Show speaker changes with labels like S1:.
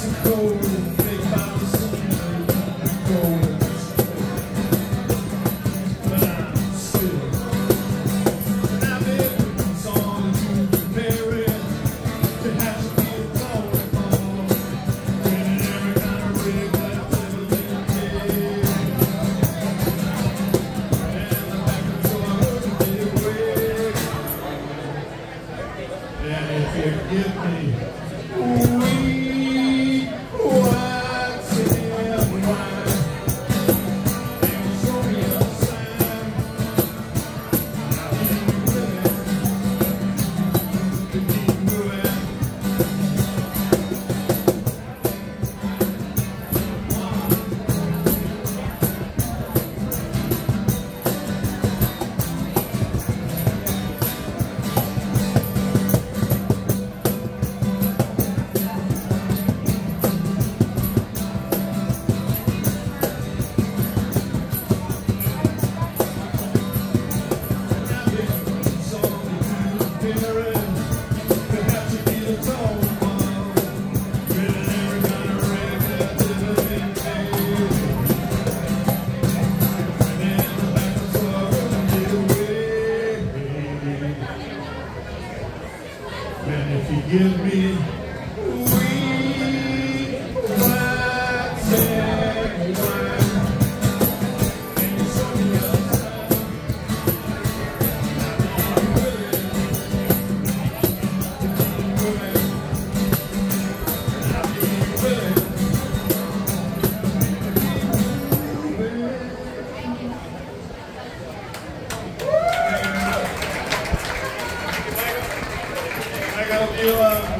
S1: suppose give me I got you. Uh,